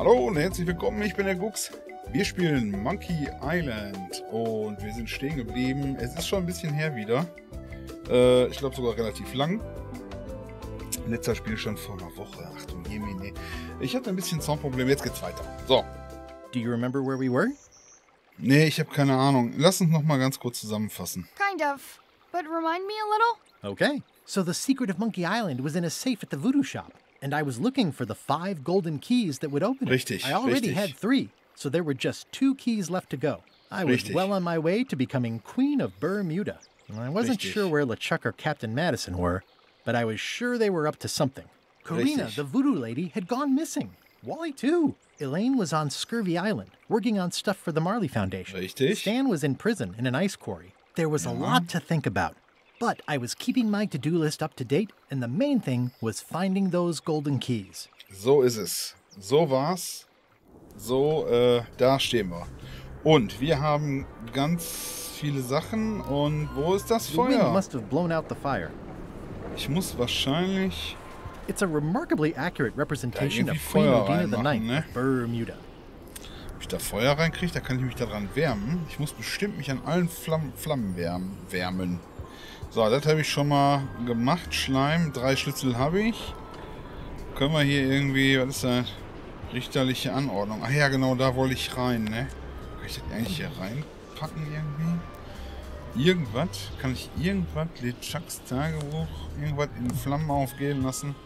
Hallo und herzlich willkommen, ich bin der Gux. Wir spielen Monkey Island und wir sind stehen geblieben. Es ist schon ein bisschen her wieder. Äh, ich glaube sogar relativ lang. Letzter Spiel schon vor einer Woche. Achtung, Jemine. Ich hatte ein bisschen Soundproblem, jetzt geht's weiter. So. Do you remember where we were? Nee, ich habe keine Ahnung. Lass uns noch mal ganz kurz zusammenfassen. Kind of. But remind me a little? Okay. So the secret of Monkey Island was in a safe at the voodoo shop, and I was looking for the five golden keys that would open it. Richtig, I already richtig. had three, so there were just two keys left to go. I was Richtig. well on my way to becoming Queen of Bermuda. I wasn't sure where LeChuck or Captain Madison were, but I was sure they were up to something. Karina, the voodoo lady, had gone missing. Wally, too. Elaine was on Scurvy Island, working on stuff for the Marley Foundation. Stan was in prison in an ice quarry. There was a mm-hmm. lot to think about. But I was keeping my to do list up to date, and the main thing was finding those golden keys. So ist es. So war's. So, äh, da stehen wir. Und wir haben ganz viele Sachen. Und wo ist das Feuer? must have blown out the fire. Ich muss wahrscheinlich. It's a remarkably accurate representation of Queen Feuer Odina Ninth ne? Bermuda. Ob ich da Feuer reinkriege, da kann ich mich daran wärmen. Ich muss bestimmt mich an allen Flammen, Flammen wärmen, wärmen. So, das habe ich schon mal gemacht. Schleim, drei Schlüssel habe ich. Können wir hier irgendwie, was ist das? Richterliche Anordnung. Ach ja, genau, da wollte ich rein, ne? Kann ich das eigentlich hier reinpacken irgendwie? Irgendwas? Kann ich irgendwas, LeChucks Tagebuch, irgendwas in Flammen aufgehen lassen?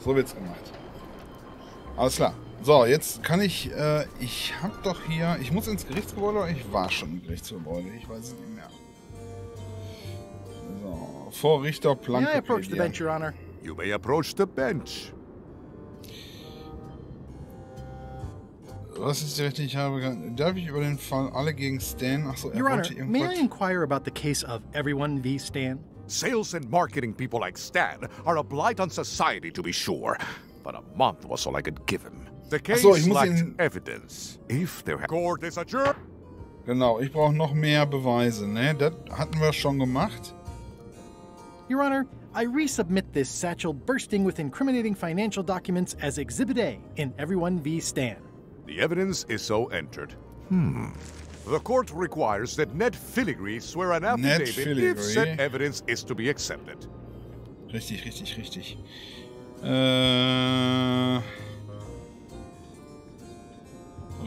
So wird's gemacht. Alles klar. So, jetzt kann ich, äh, ich hab doch hier, ich muss ins Gerichtsgebäude oder ich war schon im Gerichtsgebäude, ich weiß es nicht mehr. So, Vorrichter, May I approach the bench, Your Honor? You may approach the bench. Was ist die Rechte, ich habe, darf ich über den Fall alle gegen Stan, achso, er Your Honor, may I inquire about the case of Everyone v. Stan? Sales and marketing people like Stan are a blight on society, to be sure. But a month was all I could give him. The case so, ich muss lacked ihn- evidence. If there had court is adjourned. Genau, ich brauche noch mehr Beweise, ne? Das hatten wir schon gemacht. Your Honor, I resubmit this satchel bursting with incriminating financial documents as Exhibit A in Everyone v. Stan. The evidence is so entered. Hmm. The court requires that Ned Filigree swear an Ned affidavit if Filigree. said evidence is to be accepted. Richtig, richtig, richtig. Äh.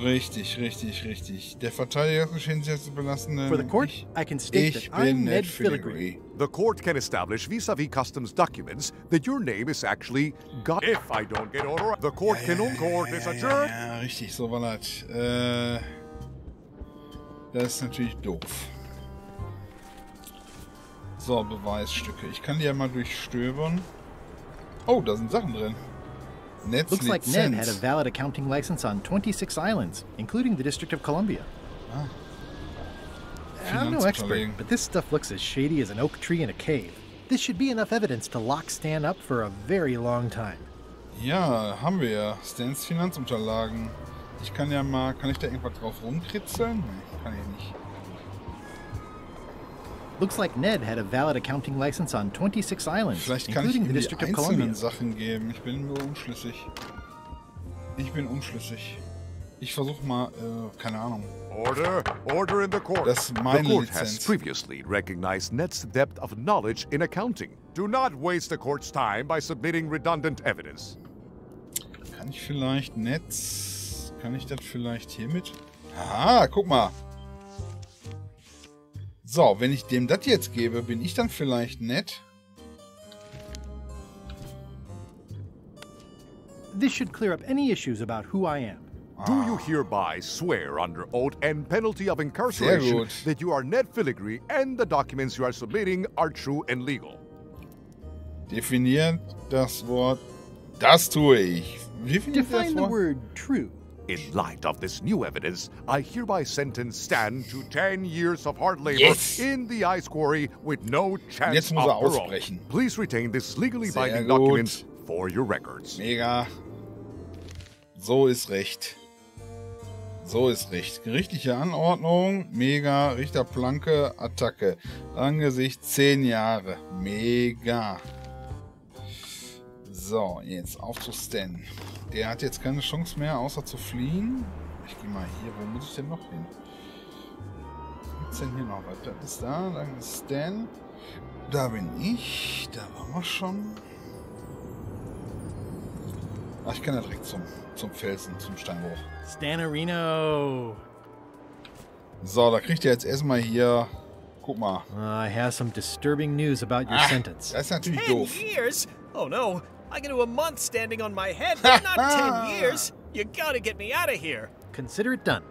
Richtig, richtig, richtig. Der Verteidiger jetzt zu belassen. For the court, ich, I can state ich that bin I'm Ned Filigree. The court can establish vis-a-vis customs documents that your name is actually God. If I don't get order, the court can only court is Ja, adjourned. ja, richtig, so war das. Äh, das ist natürlich doof. So, Beweisstücke. Ich kann die ja mal durchstöbern. Oh, da sind Sachen drin. Looks like Ned had a valid accounting license on 26 islands, including the District of Columbia. I'm no expert, but this stuff looks as shady as an oak tree in a cave. This should be enough evidence to lock Stan up for a very long time. Ja, haben wir ja. Stans Finanzunterlagen. Ich kann ja mal, kann ich da irgendwas drauf rumkritzeln? Nee, kann ich nicht. Looks like Ned had a valid accounting license on 26 islands, Vielleicht kann ich including ihm the die District of einzelnen Columbia. Sachen geben. Ich bin nur unschlüssig. Ich bin unschlüssig. Ich versuche mal, äh, keine Ahnung. Order, order in the court. Das ist the meine court has Lizenz. previously recognized Ned's depth of knowledge in accounting. Do not waste the court's time by submitting redundant evidence. Kann ich vielleicht Netz... Kann ich das vielleicht hiermit? Aha, guck mal. So, wenn ich dem das jetzt gebe, bin ich dann vielleicht nett? This should clear up any issues about who I am. Do you hereby swear under oath and penalty of incarceration gut. that you are Ned Filigree and the documents you are submitting are true and legal? Definiert das Wort... Das tue ich. Wie definiert das Define the Wort? word true. In light of this new evidence, I hereby sentence Stan to 10 years of hard labor Yes. in the ice quarry with no chance Jetzt of muss er parole. Please retain this legally Sehr binding gut. documents for your records. Mega. So ist recht. So ist recht. Gerichtliche Anordnung. Mega. Richterplanke. Attacke. Angesicht 10 Jahre. Mega. So, jetzt auf zu Stan. Der hat jetzt keine Chance mehr, außer zu fliehen. Ich gehe mal hier. Wo muss ich denn noch hin? Was gibt's denn hier noch? Das ist da, dann ist Stan. Da bin ich. Da waren wir schon. Ach, ich kann ja direkt zum, zum Felsen, zum Steinbruch. Stanarino! So, da kriegt ihr jetzt erstmal hier. Guck mal. Uh, I have some disturbing news about your Ah, sentence. Das ist natürlich Ten doof. years? Oh no, I can do a month standing on my head, but not ten years. You gotta get me out of here. Consider it done.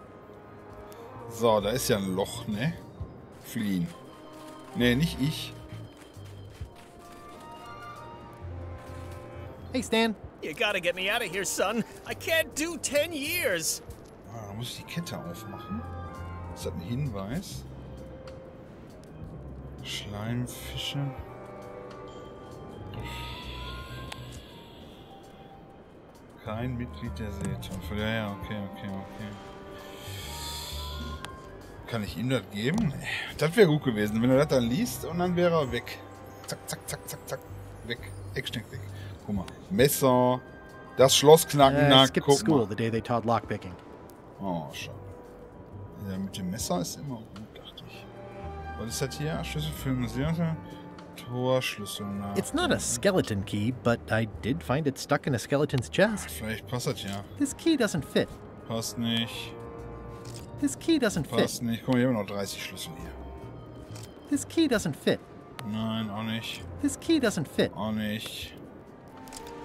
So, da ist ja ein Loch, ne? Fliehen. Ne, nicht ich. Hey, Stan. You gotta get me out of here, son. I can't do ten years. Ah, da muss ich die Kette aufmachen. Ist das ein Hinweis? Schleimfische. Kein Mitglied der Seetafel. Ja, ja, okay, okay, okay. Kann ich ihm das geben? Das wäre gut gewesen, wenn er das dann liest und dann wäre er weg. Zack, zack, zack, zack, zack. Weg. Ecksteck weg. Guck mal. Messer. Das Schloss knacken. Uh, na, skipped guck school mal. the day they taught lockpicking. Oh, schade. Ja, mit dem Messer ist immer gut, dachte ich. Was ist das hier? Schlüssel für Museum? Tor, Schlüssel nach. It's not a skeleton key, but I did find it stuck in a skeleton's chest. Vielleicht passt das ja. This key doesn't fit. Passt nicht. This key doesn't fit. Passt nicht. Guck mal, hier haben wir noch 30 Schlüssel hier. This key doesn't fit. Nein, auch nicht. This key doesn't fit. Auch nicht.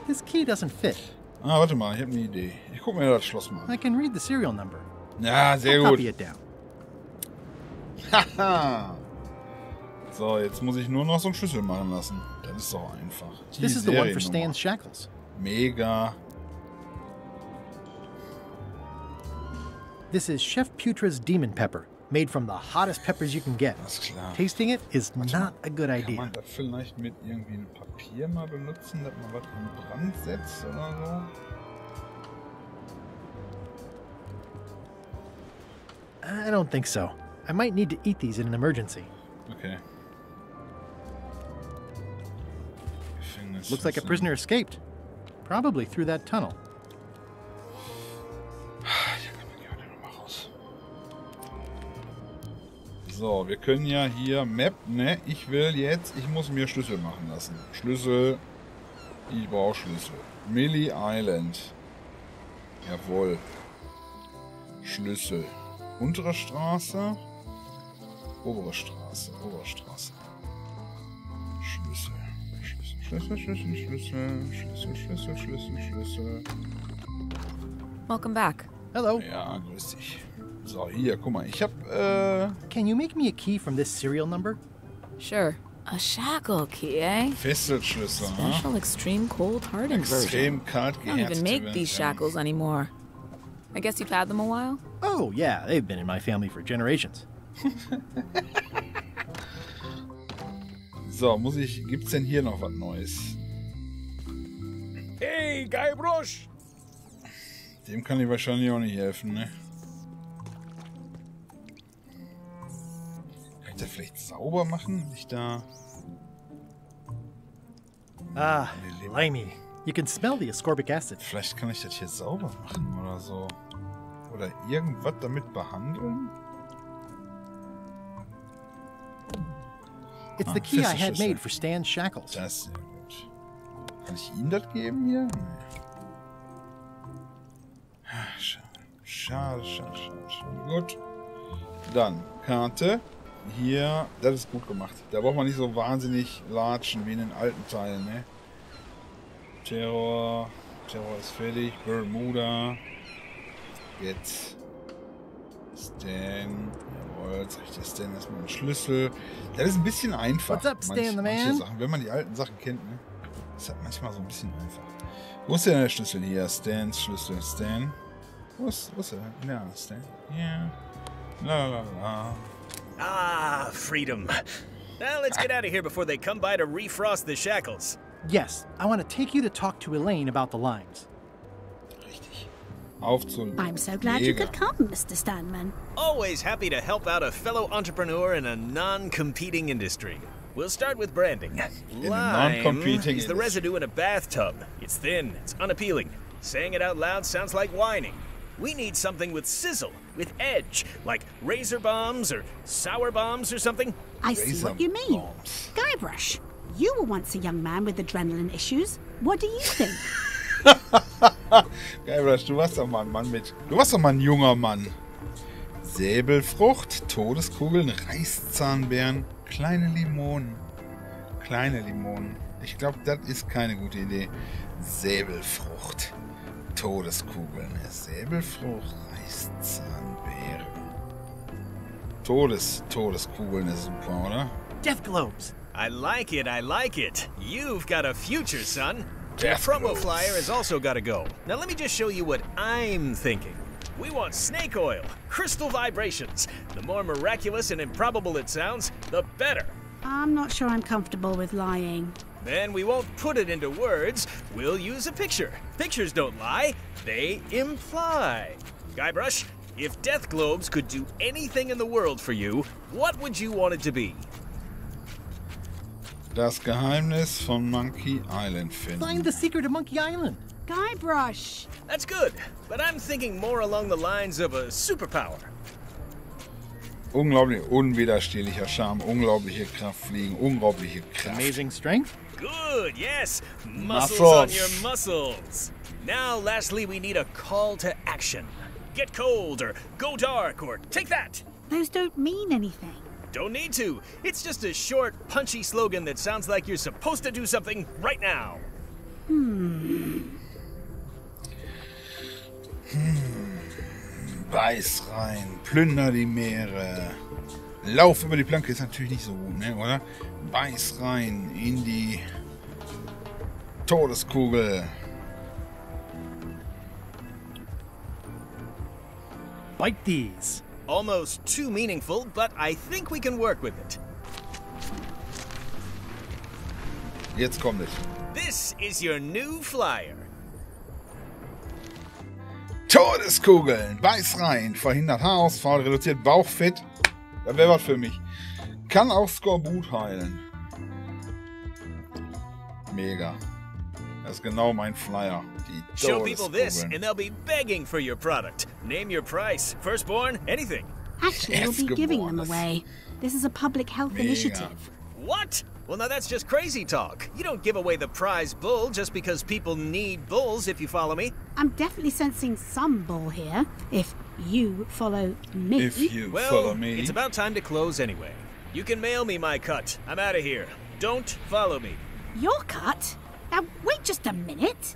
This key doesn't fit. Ah, warte mal, ich habe eine Idee. Ich guck mir das Schloss mal I can read the serial number. Ja, sehr I'll copy it down. Haha. So, jetzt muss ich nur noch so einen Schlüssel machen lassen. Das ist doch einfach. Die This is the one for Stan's shackles. Mega. This is Chef Putra's demon pepper, made from the hottest peppers you can get. Tasting it is not a good Kann idea. man das vielleicht mit irgendwie einem Papier mal benutzen, dass man was in Brand setzt oder so? I don't think so. I might need to eat these in an emergency. Okay. Looks like a prisoner escaped. Probably through that tunnel. So, wir können ja hier Map, ne? Ich will jetzt, ich muss mir Schlüssel machen lassen. Schlüssel. Ich brauche Schlüssel. Millie Island. Jawohl. Schlüssel. Untere Straße. Obere Straße. Obere Straße. Schlüssel. Schlüssel, Schlüssel, Schlüssel, Schlüssel, Schlüssel, Schlüssel, Schlüssel, Schlüssel. Welcome back. Hello. Ja, grüß dich. So, hier, guck mal. Ich hab, äh, Can you make me a key from this serial number? Sure. A shackle key, eh? Fesselschlüssel, ne? Special extreme cold hardened version. Extrem kalt I don't even make these shackles anymore. I guess you've had them a while? Oh, yeah, they've been in my family for generations. So, muss ich, gibt's denn hier noch was Neues? Hey, Guybrush! Dem kann ich wahrscheinlich auch nicht helfen, ne? Kann ich das vielleicht sauber machen? Ich da... Ah, limey. You can smell the ascorbic acid. Vielleicht kann ich das hier sauber machen oder so. Oder irgendwas damit behandeln? It's Ah, the key I had made for Stan's shackles. Das ist sehr gut. Kann ich ihm das geben hier? Ah. Schade, schade, schade, schade. Gut. Dann, Karte. Hier, das ist gut gemacht. Da braucht man nicht so wahnsinnig latschen wie in den alten Teilen, ne? Terror. Terror ist fertig. Bermuda. Jetzt. Stan. Jawohl, jetzt kriegt Stan erstmal einen Schlüssel. Das ist ein bisschen einfach. What's up, Stan manch- the manche man? Sachen. Wenn man die alten Sachen kennt, ne? Ist halt manchmal so ein bisschen einfach. Wo ist denn der Schlüssel hier? Stans Schlüssel. Stan. Wo ist, wo ist er? Ja, Stan. Ja. La la la. Ah, freedom. Now let's get out of here before they come by to refrost the shackles. Yes, I want to take you to talk to Elaine about the limes. Richtig. Auf zu I'm so glad you could come, Mr. Stanman. Always happy to help out a fellow entrepreneur in a non competing industry. We'll start with branding. a Lime non-competing is the residue in a bathtub. It's thin, it's unappealing. Saying it out loud sounds like whining. We need something with sizzle, with edge, like razor bombs or sour bombs or something. I see what you mean. bombs. Guybrush, you were once a young man with adrenaline issues. What do you think? Guybrush, du warst doch mal ein Mann mit. Du warst doch mal ein junger Mann. Säbelfrucht, Todeskugeln, Reißzahnbeeren, kleine Limonen. Kleine Limonen. Ich glaube, das ist keine gute Idee. Säbelfrucht, Todeskugeln. Säbelfrucht, Reißzahnbeeren. Todes, Todeskugeln ist super, oder? Death globes. I like it, I like it. You've got a future, son. Death the promo blows. flyer has also got to go. Now let me just show you what I'm thinking. We want snake oil, crystal vibrations. The more miraculous and improbable it sounds, the better. I'm not sure I'm comfortable with lying. Then we won't put it into words. We'll use a picture. Pictures don't lie, they imply. Guybrush, if Death Globes could do anything in the world for you, what would you want it to be? Das Geheimnis von Monkey Island finden. Find the secret of Monkey Island. Guybrush! That's good, but I'm thinking more along the lines of a superpower. Unglaublich unwiderstehlicher Charme, unglaubliche Kraft fliegen, unglaubliche Kraft. Amazing strength. Good, yes. Muscles, on your muscles. Now, lastly, we need a call to action. Get cold, or go dark, or take that. Those don't mean anything. Don't need to. It's just a short, punchy slogan that sounds like you're supposed to do something right now. Beiß rein, plünder die Meere. Lauf über die Planke ist natürlich nicht so gut, ne, oder? Beiß rein in die Todeskugel. Bite these. Almost too meaningful, but I think we can work with it. Jetzt kommt es. This is your new flyer. Todeskugeln, beiß rein, verhindert Haarausfall, reduziert Bauchfett. Das wäre was für mich. Kann auch Skorbut heilen. Mega. Das ist genau mein Flyer. Die Show people this, and they'll be begging for your product. Name your price, firstborn, anything. Actually, you'll be giving them away. This is a public health Mega. Uh, initiative. What? Well, now that's just crazy talk. You don't give away the prize bull just because people need bulls, if you follow me. I'm definitely sensing some bull here. If you follow me. If you Well, follow me. it's about time to close anyway. You can mail me my cut. I'm out of here. Don't follow me. Your cut? Now, wait just a minute.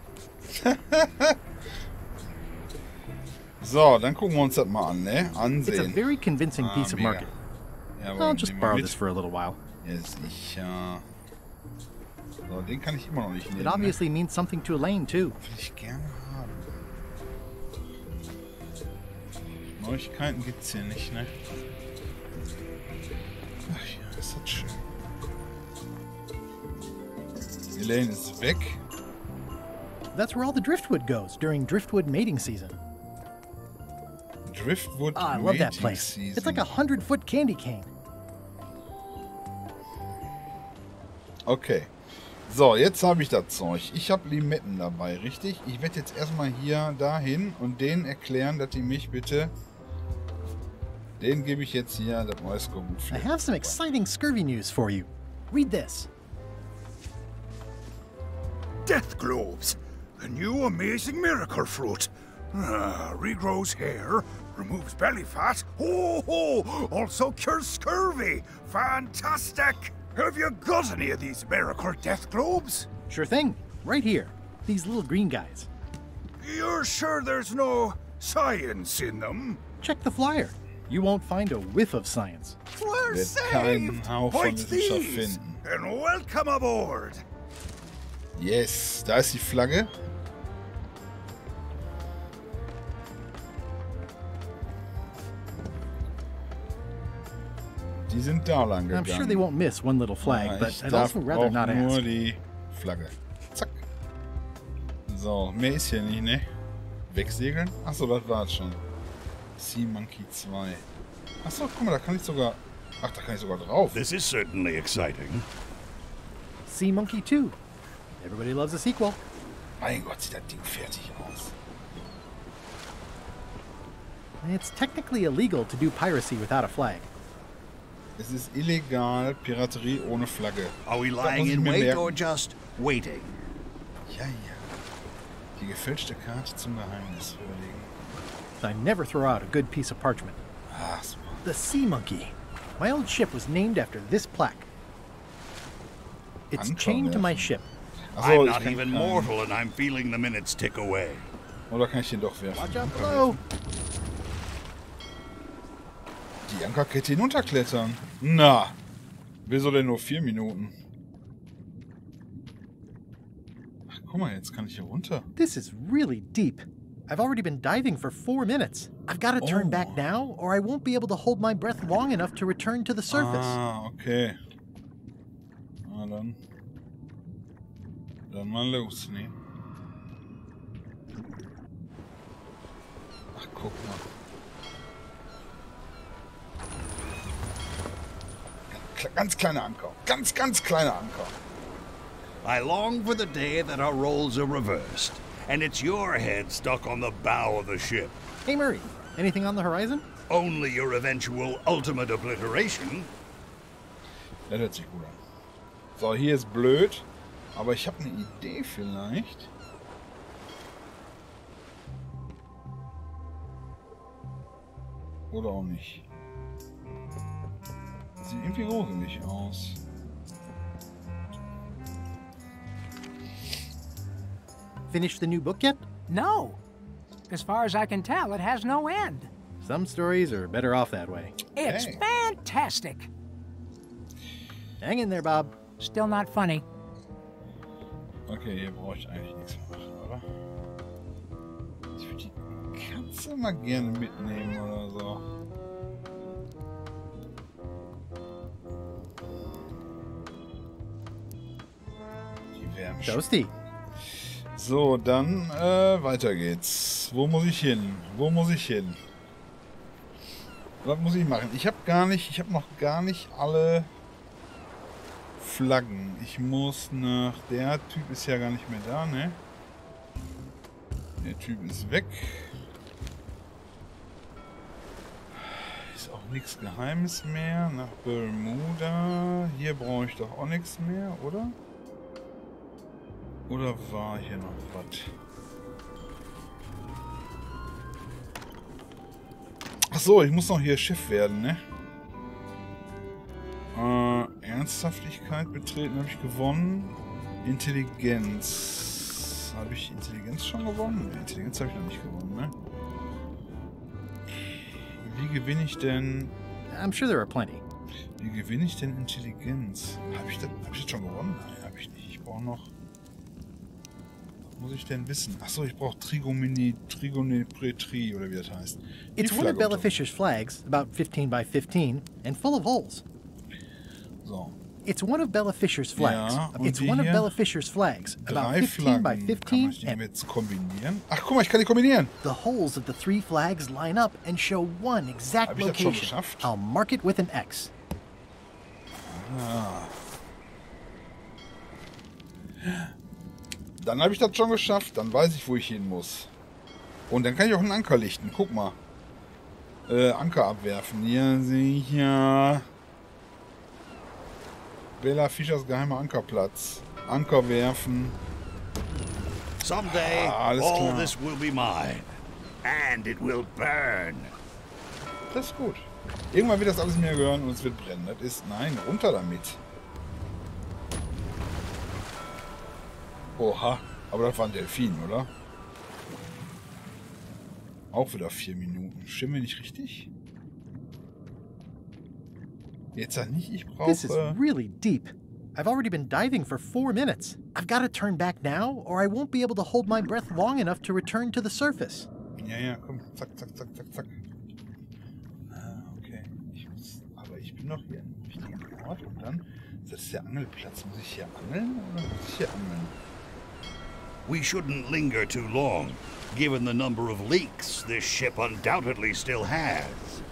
So, dann gucken wir uns das mal an, ne? It's a very convincing piece of mega. marketing. Jawohl, I'll just borrow this for a little while. Ja, sicher. So, den kann ich immer noch nicht nehmen. It ne? obviously means something to Elaine, too. Will ich gerne haben. Neuigkeiten gibt's hier nicht, ne? Ach ja, ist das schön. Elaine ist weg. That's where all the driftwood goes during driftwood mating season. Driftwood Ah, I love that place. Season. It's like a hundred foot candy cane. Okay. So, jetzt habe ich das Zeug. Ich habe Limetten dabei, richtig? Ich werde jetzt erstmal hier dahin und denen erklären, dass die mich bitte... Den gebe ich jetzt hier das Maiskorn I have some exciting scurvy news for you. Read this. Death globes, the new amazing miracle fruit. Ah, regrows hair, removes belly fat. Ho ho! Also cures scurvy. Fantastic! Have you got any of these miracle death globes? Sure thing. Right here. These little green guys. You're sure there's no science in them? Check the flyer. You won't find a whiff of science. We're Wird saved. keinen Hauch Point Wissenschaft these, and welcome aboard. Yes, da ist die Flagge. Die sind da lang I'm gegangen. sure they won't miss one little flag, Ja, but ich I'd also rather not nur ask. die Flagge. Zack. So, mehr ist hier nicht, ne? Wegsegeln? Achso, das war's schon. Sea Monkey 2. Achso, guck mal, da kann ich sogar Ach, da kann ich sogar drauf. This is certainly exciting. Sea Monkey 2. Everybody loves a sequel. Mein Gott, sieht das Ding fertig aus. It's technically illegal to do piracy without a flag. Es ist illegal, Piraterie ohne Flagge. Are we lying in wait merken. or just waiting? Ja, ja. Die gefälschte Karte zum Geheimnis vorlegen. I never throw out a good piece of parchment. Ah, super. The Sea Monkey. My old ship was named after this plaque. It's Anker chained to my ship. Achso, I'm not even keinen- mortal and I'm feeling the minutes tick away. Oder kann ich den doch werfen? Watch out Anker below. werfen. Die Ankerkette hinunterklettern. Na. Wieso denn nur vier Minuten? Ach, guck mal, jetzt kann ich hier runter. This is really deep. I've already been diving for four minutes. I've got to turn back Oh. now, or I won't be able to hold my breath long enough to return to the surface. Ah, okay. Na dann. Dann mal los, ne? Ach, guck mal. Ganz kleiner Anker. Ganz, ganz kleiner Anker. I long for the day that our roles are reversed, and it's your head stuck on the bow of the ship. Hey, Murray, anything on the horizon? Only your eventual ultimate obliteration. Das hört sich gut an. So, hier ist blöd. Aber ich habe eine Idee vielleicht. Oder auch nicht. Sieht irgendwie gruselig aus. Finished the new book yet? No. As far as I can tell, it has no end. Some stories are better off that way. It's Hey. fantastic. Hang in there, Bob. Still not funny. Okay, hier brauche ich eigentlich nichts machen, oder? Ich würde die Katze mal gerne mitnehmen oder so. Die Wärme. Toasty. So, dann äh, weiter geht's. Wo muss ich hin? Wo muss ich hin? Was muss ich machen? Ich habe gar nicht, ich habe noch gar nicht alle Flaggen. Ich muss nach. Der Typ ist ja gar nicht mehr da, ne? Der Typ ist weg. Ist auch nichts Geheimes mehr. Nach Bermuda. Hier brauche ich doch auch nichts mehr, oder? Oder war hier noch was? Ach so, ich muss noch hier Schiff werden, ne? Ernsthaftigkeit betreten habe ich gewonnen. Intelligenz. Habe ich Intelligenz schon gewonnen? Nee, Intelligenz habe ich noch nicht gewonnen, ne? Wie gewinne ich denn... I'm sure there are plenty. Wie gewinne ich denn Intelligenz? Habe ich, das- hab ich das schon gewonnen? Nein, habe ich nicht. Ich brauche noch... Was muss ich denn wissen? Achso, ich brauche Trigomini... Trigonometrie oder wie das heißt. Die It's one of Flagge Bella Fisher's flags, about 15 by 15, and full of holes. So. It's one of Bella Fisher's flags. Ja, it's one of? Bella Fisher's flags, about Drei 15 by Flaggen. Kann 15, man jetzt kombinieren? Ach, guck mal, ich kann die kombinieren. the holes of the three flags line up and show one exact location. I'll mark it with an X. Dann habe ich das schon geschafft. Dann weiß ich, wo ich hin muss. Und dann kann ich auch einen Anker lichten. Guck mal. Äh, Anker abwerfen. Ja, sicher. Bella Fischers geheimer Ankerplatz. Anker werfen. Someday, Ah, alles all klar. this will be mine. And it will burn. Das ist gut. Irgendwann wird das alles mir gehören und es wird brennen. Das ist... Nein, runter damit. Oha. Aber das war ein Delfin, oder? Auch wieder vier Minuten. Stimmen wir nicht richtig? Jetzt sag nicht, ich This is really deep. I've already been diving for four minutes. I've got to turn back now, or I won't be able to hold my breath long enough to return to the surface. Ja, ja, komm. Zack, zack, zack, zack, zack. Ah, okay. Ich muss... Aber ich bin noch hier am richtigen Ort und dann... Ist das der Angelplatz? Muss ich hier angeln oder muss ich hier angeln? We shouldn't linger too long, given the number of leaks this ship undoubtedly still has.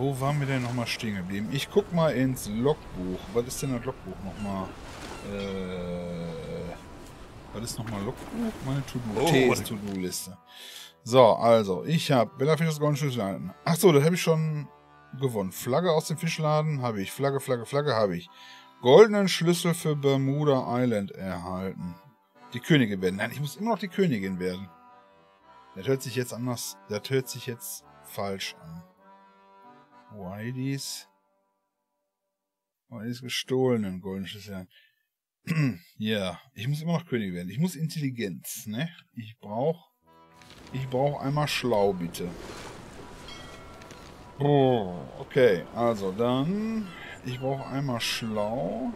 Wo waren wir denn nochmal stehen geblieben? Ich guck mal ins Logbuch. Was ist denn das Logbuch nochmal? Äh, was ist nochmal Logbuch? Meine To-Do. Oh. To-Do-Liste. So, also, ich habe Bella Fischers Golden Schlüssel erhalten. Achso, das habe ich schon gewonnen. Flagge aus dem Fischladen habe ich. Flagge, Flagge, Flagge habe ich. Goldenen Schlüssel für Bermuda Island erhalten. Die Königin werden. Nein, ich muss immer noch die Königin werden. Das hört sich jetzt anders. Das hört sich jetzt falsch an. Whiteys. Whiteys gestohlenen Golden Schlüssel. Ja, ich muss immer noch König werden. Ich muss Intelligenz, ne? Ich brauche ich brauche einmal schlau, bitte. Oh, okay, also dann... Ich brauche einmal schlau.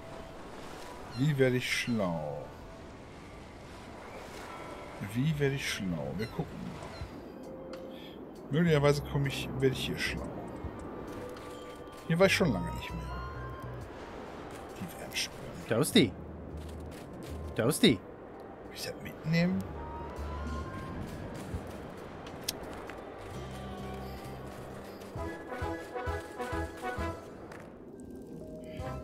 Wie werde ich schlau? Wie werde ich schlau? Wir gucken mal. Möglicherweise komme ich, werde ich hier schlau. Hier war ich schon lange nicht mehr. Die werden spüren. Toasty. Toasty. Kann ich das mitnehmen?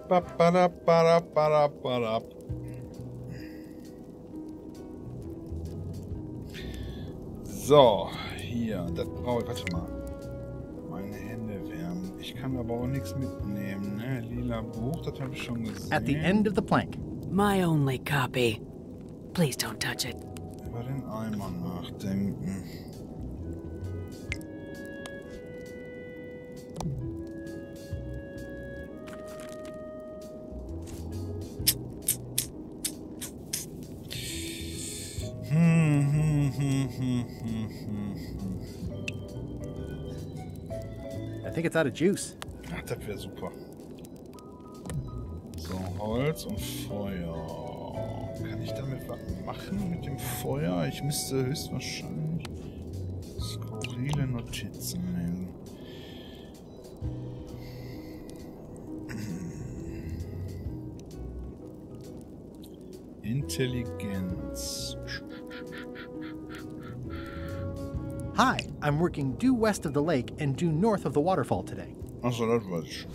Ba-ba-da-ba-da-ba-da-ba-da. So, hier, das brauche ich. Warte mal. Kann aber auch nichts mitnehmen, ne? Lila Buch, das habe ich schon gesehen. At the end of the plank. My only copy. Please don't touch it. Über den Eimer nachdenken. Hm, hm, hm, hm, hm, hm, hm. I think it's out of juice. Ach, das wäre super. So, Holz und Feuer. Kann ich damit was machen mit dem Feuer? Ich müsste höchstwahrscheinlich skurrile Notizen nehmen. Intelligenz. Hi, I'm working due west of the lake and due north of the waterfall today. Achso, das weiß ich schon.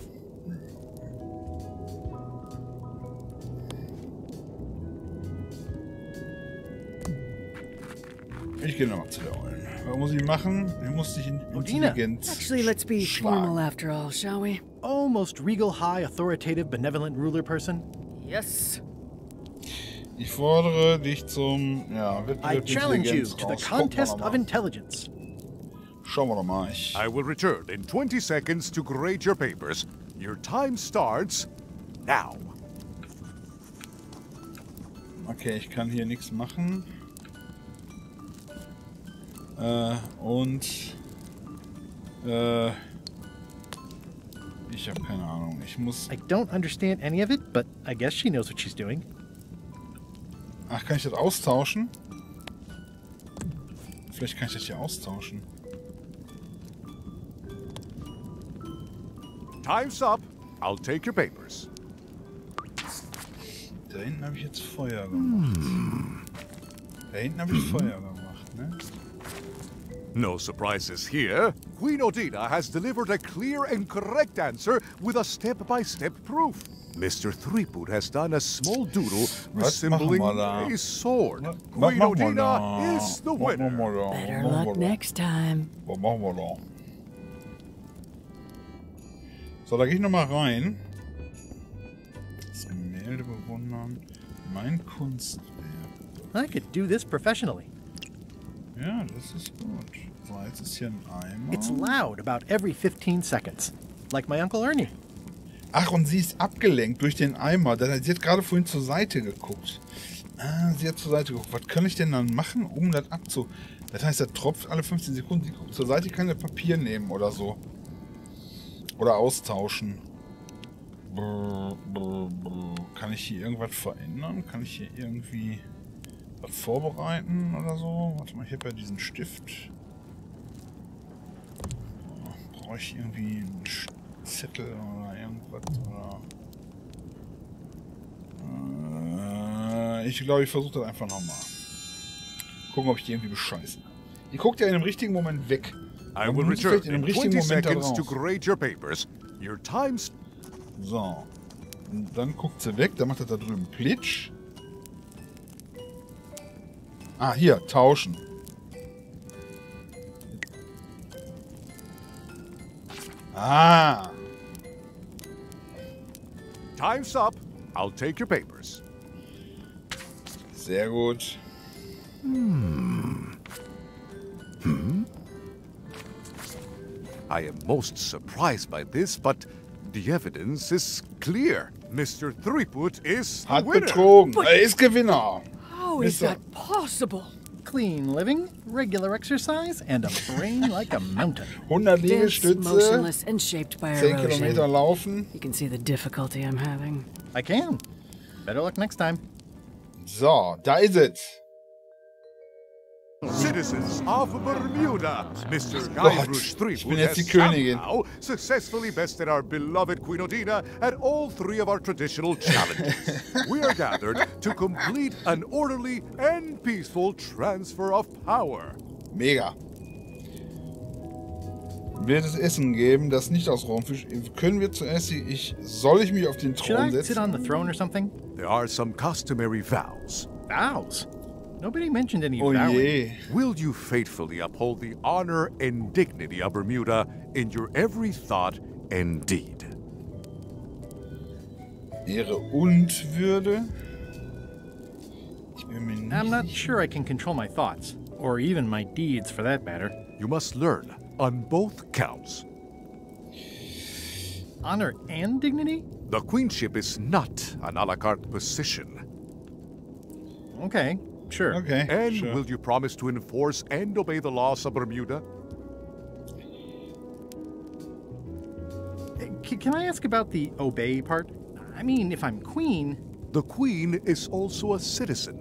Ich gehe nochmal zu der Eulen. Was muss ich machen? Ich muss dich in. Intelligenz Actually, let's be formal after all, shall we? Oh, most regal, high, authoritative, benevolent ruler person. Yes. Ich fordere dich zum ja, I Wettbewerb challenge you Intelligenz to the contest of intelligence. Schauen wir doch mal. Ich, I will return in 20 seconds to grade your papers. Your time starts now. okay, ich kann hier nichts machen. Äh, und äh, ich habe keine Ahnung. Ich muss. I don't understand any of it, but I guess she knows what she's doing. Ach, kann ich das austauschen? Vielleicht kann ich das hier austauschen. Time's up. I'll take your papers. Da hinten habe ich jetzt Feuer gemacht. Da hinten habe ich hmm. Feuer gemacht, ne? No surprises here. Queen Odina has delivered a clear and correct answer with a step-by-step proof. Mr. Threepwood has done a small doodle Was resembling a sword. Was Queen Odina is the winner. wir da? Better luck next time. So, da gehe ich nochmal rein. Das Gemälde bewundern. Mein Kunstwerk. I could do this professionally. Ja, das ist gut. So, jetzt ist hier ein Eimer. It's loud about every 15 seconds. Like my Uncle Ernie. Ach, und sie ist abgelenkt durch den Eimer. Sie hat gerade vorhin zur Seite geguckt. Ah, sie hat zur Seite geguckt. Was kann ich denn dann machen, um das abzu... Das heißt, er tropft alle 15 Sekunden. Sie guckt zur Seite, kann das Papier nehmen oder so. Oder austauschen. Brr, brr, brr. Kann ich hier irgendwas verändern? Kann ich hier irgendwie was vorbereiten oder so? Warte mal, ich habe ja diesen Stift. Brauche ich irgendwie einen Zettel oder irgendwas? Oder äh, ich glaube, ich versuche das einfach nochmal. Gucken, ob ich die irgendwie bescheißen kann. Die guckt ja in dem richtigen Moment weg. I will return in in richtigen 20 Moment da seconds to grade your papers. Your time's So. Und dann guckt sie weg, dann macht er da drüben Plitsch. Ah, hier, tauschen. Ah, time's up. I'll take your papers. sehr gut. I am most surprised by this, but the evidence is clear. Mr. Threepwood is the Hat winner. betrogen. Er ist Gewinner. How is Mr. that possible? Clean living, regular exercise, and a brain like a mountain. 100 Dense, Liegestütze, motionless, and shaped by 10 Kilometer laufen. You can see the difficulty I'm having. I can. Better luck next time. So, da ist es. Citizens of Bermuda, Mr. Guybrush ich Threepwood bin jetzt die has Königin. somehow successfully bested our beloved Queen Odina at all three of our traditional challenges. we are gathered to complete an orderly and peaceful transfer of power. Mega. Wird es Essen geben, das nicht aus Raumfisch? Können wir zuerst die, ich, soll ich mich auf den Should Thron I sit setzen? on the throne or something? There are some customary vows. Vows. Nobody mentioned any Oh vowing. je. Will you faithfully uphold the honor and dignity of Bermuda in your every thought and deed? Ehre und Würde? Ich bin mir nicht I'm not sure I can control my thoughts, or even my deeds for that matter. You must learn on both counts. Honor and dignity? The queenship is not an a la carte position. Okay, sure. Okay, And sure. will you promise to enforce and obey the laws of Bermuda? C- can I ask about the obey part? I mean, if I'm queen, The queen is also a citizen.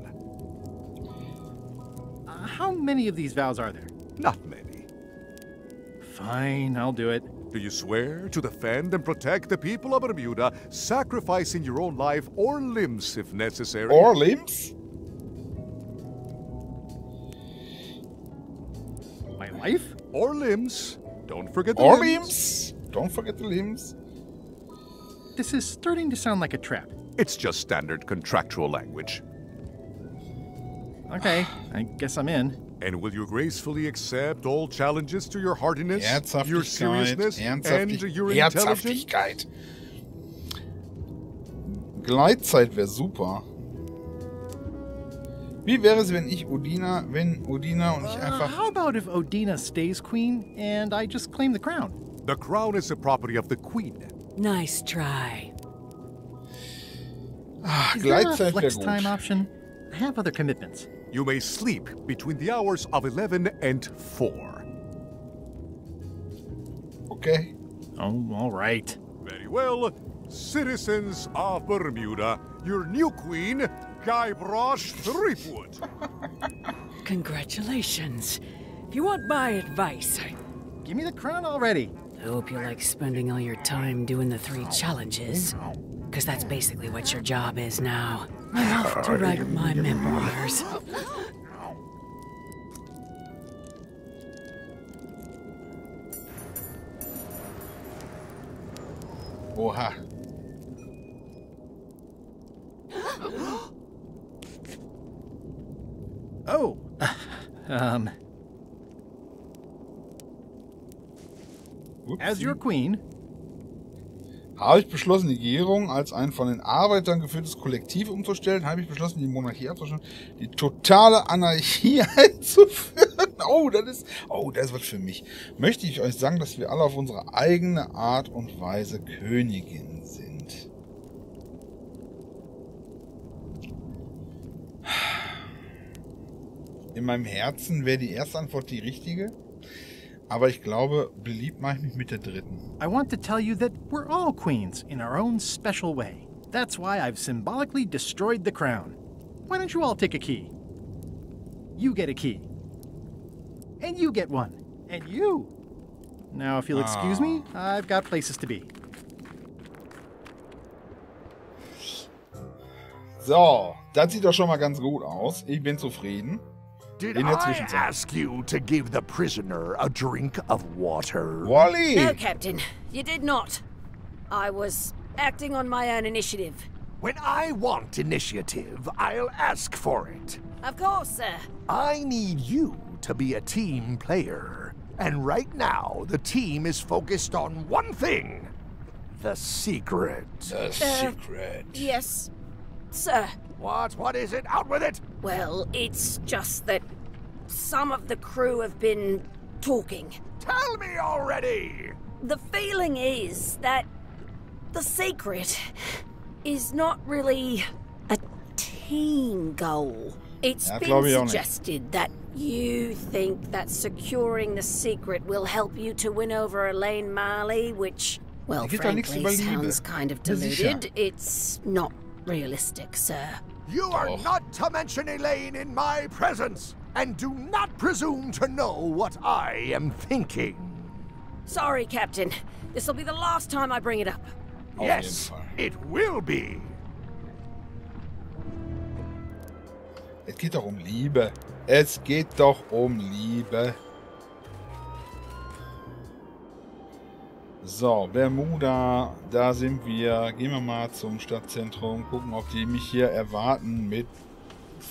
uh, how many of these vows are there? Not many. Fine, I'll do it. Do you swear to defend and protect the people of Bermuda, sacrificing your own life or limbs if necessary? Or limbs? Life? or limbs. Don't forget the Or limbs. limbs? Don't forget the limbs. This is starting to sound like a trap. It's just standard contractual language. Okay, I guess I'm in. And will you gracefully accept all challenges to your heartiness, your Herzhaftigkeit, seriousness, and Ernsthaftig your intelligence? Herzhaftigkeit. Gleitzeit wäre super. Wie wäre es, wenn ich Odina, wenn Odina und ich Uh, how about if Odina stays queen and I just claim the crown? The crown is the property of the queen. Nice try. Ah, Is there a Gleitzeit flex time option? I have other commitments. You may sleep between the hours of 11 and 4. Okay. Oh, all right. Very well. Citizens of Bermuda, your new queen, Guybrush Threepwood. Congratulations. If you want my advice, I Give me the crown already. I hope you like spending all your time doing the three challenges. Because that's basically what your job is now. I'm off to write my memoirs. Oha. Um, as your queen, Habe ich beschlossen, die Regierung als ein von den Arbeitern geführtes Kollektiv umzustellen? Habe ich beschlossen, die Monarchie abzuschaffen? Die totale Anarchie einzuführen? Oh, das ist, oh, das was für mich. Möchte ich euch sagen, dass wir alle auf unsere eigene Art und Weise Königin sind. In meinem Herzen wäre die erste Antwort die richtige. Aber ich glaube, beliebt mache ich mich mit der dritten. I want to tell you that we're all queens in our own special way. That's why I've symbolically destroyed the crown. Why don't you all take a key? You get a key. And you get one. And you. Now, if you'll excuse me, I've got places to be. So, das sieht doch schon mal ganz gut aus. Ich bin zufrieden. Did In I ask you to give the prisoner a drink of water? Wally! No, Captain, you did not. I was acting on my own initiative. When I want initiative, I'll ask for it. Of course, sir. I need you to be a team player. And right now, the team is focused on one thing the secret. The uh, secret. Yes, sir. What? What is it? Out with it! Well, it's just that some of the crew have been talking. Tell me already! The feeling is that the secret is not really a team goal. It's Ja, been glaub ich auch nicht. suggested that you think that securing the secret will help you to win over Elaine Marley, which, well, Da geht doch nichts frankly, sounds kind of Ja, deluded. It's not realistic, sir. You are Doch. not to mention Elaine in my presence! And do not presume to know what I am thinking. Sorry, Captain. This'll be the last time I bring it up. Auf yes, it will be. Es geht doch um Liebe. Es geht doch um Liebe. So, Bermuda, da sind wir. Gehen wir mal zum Stadtzentrum, gucken, ob die mich hier erwarten mit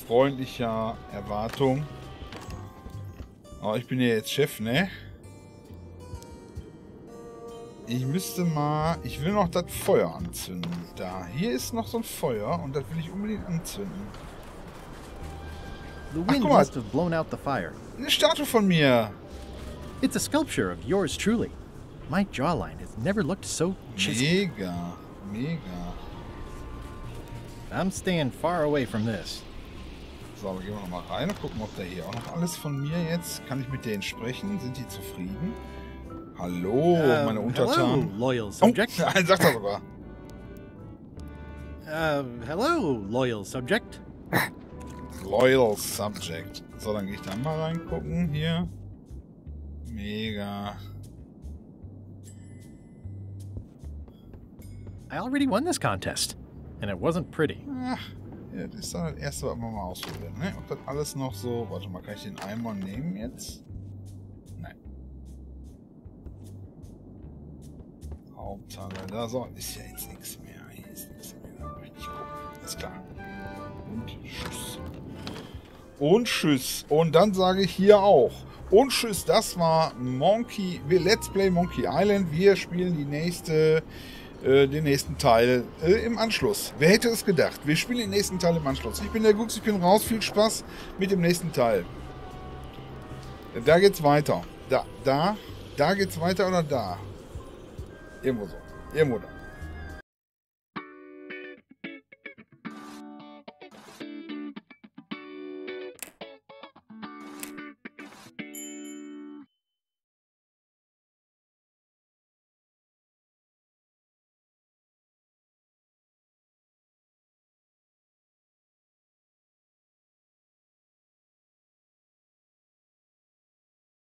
freundlicher Erwartung. Aber ich bin ja jetzt Chef, ne? Ich müsste mal... Ich will noch das Feuer anzünden. Da, hier ist noch so ein Feuer und das will ich unbedingt anzünden. The Ach, wind guck mal. must have blown out the fire. Eine Statue von mir. It's a sculpture of yours truly. My jawline has never looked so chiseled. Mega, mega. I'm staying far away from this. So, aber gehen wir noch mal rein und gucken, ob da hier auch noch alles von mir jetzt. Kann ich mit denen sprechen? Sind die zufrieden? Hallo, Uh, meine hello, Untertanen. loyal Oh, subject. nein, sagt er sogar. Uh, hello, loyal subject. Loyal Subject. So, dann gehe ich da mal reingucken. Hier. Mega. I already won this contest, and it wasn't pretty. Ach, ja, das ist dann das erste, was wir mal ausprobieren. Ne? Ob das alles noch so... Warte mal, kann ich den Eimer nehmen jetzt? Nein. Hauptteile. Da so, ist ja jetzt nichts mehr. Hier ist nichts mehr. Da möchte ich gucken. Ist klar. Und tschüss. Und tschüss. Und dann sage ich hier auch. Und tschüss, das war Monkey, Let's Play Monkey Island. Wir spielen die nächste, äh, den nächsten Teil äh, im Anschluss. Wer hätte es gedacht? Wir spielen den nächsten Teil im Anschluss. Ich bin der Gux, ich bin raus. Viel Spaß mit dem nächsten Teil. Da geht's weiter. Da, da, da geht's weiter oder da? Irgendwo so. Irgendwo da.